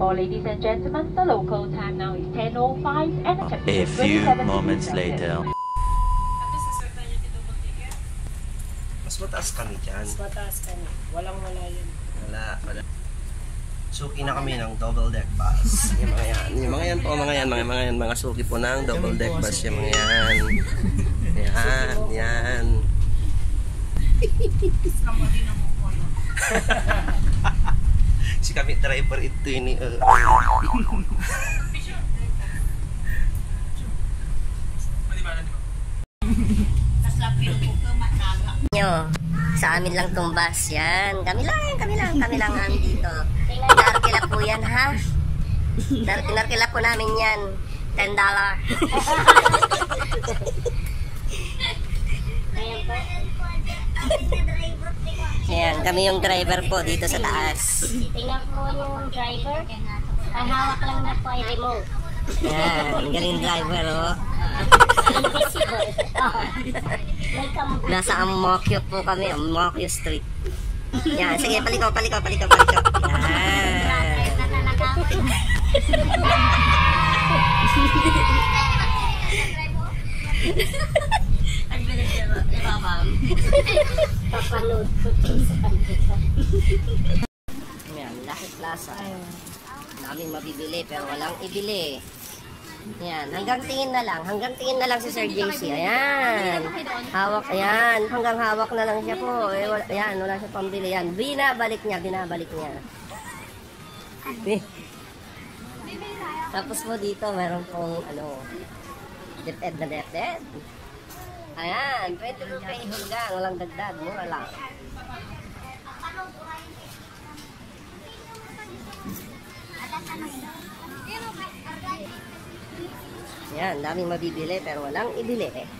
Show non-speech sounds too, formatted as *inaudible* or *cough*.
po, ladies and gentlemen. The local time now is 10.05 and A is few 27 moments later. Mas mataas kami dyan. Mas mataas ka na. Walang wala yun. Wala, wala. Suki na kami ng double deck bus. Yung mga yan. Yung mga yan po, mga yan, mga, mga yan, mga suki po ng double deck bus. Yung mga yan. Yan, kami driver ito ini. Uh, nyo. Sa amin lang tong bus yan. Kami lang, kami lang, kami lang andito. Narkila po yan ha. Nar narkila po namin yan. $10. dollar. *laughs* kami yung driver po dito sa taas. Tingnan po yung driver. Ang hawak lang na po ay remote. Ayan, galing driver oh. Invisible. Nasa Amokyo po kami, Amokyo Street. Yan, sige, paliko, paliko, paliko, paliko. Yan. *laughs* Papanood po sa kanila. *laughs* Yan, Lahi Plaza. Daming mabibili pero walang ibili. Yan, hanggang tingin na lang. Hanggang tingin na lang si Sir JC. Ayan. Hawak, ayan. Hanggang hawak na lang siya po. Eh, wala, ayan, wala siya pambili. Yan, binabalik niya, binabalik niya. Tapos po dito, meron pong, ano, DepEd na DepEd. Ayan, 20 rupiah hanggang, walang dagdag, mura lang. Yan, daming mabibili pero walang ibili eh.